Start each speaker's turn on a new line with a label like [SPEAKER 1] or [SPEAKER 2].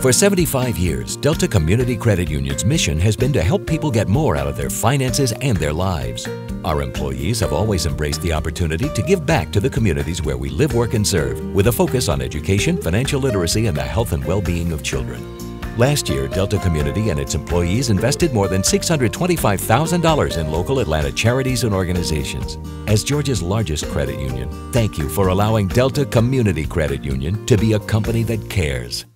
[SPEAKER 1] For 75 years, Delta Community Credit Union's mission has been to help people get more out of their finances and their lives. Our employees have always embraced the opportunity to give back to the communities where we live, work, and serve, with a focus on education, financial literacy, and the health and well-being of children. Last year, Delta Community and its employees invested more than $625,000 in local Atlanta charities and organizations. As Georgia's largest credit union, thank you for allowing Delta Community Credit Union to be a company that cares.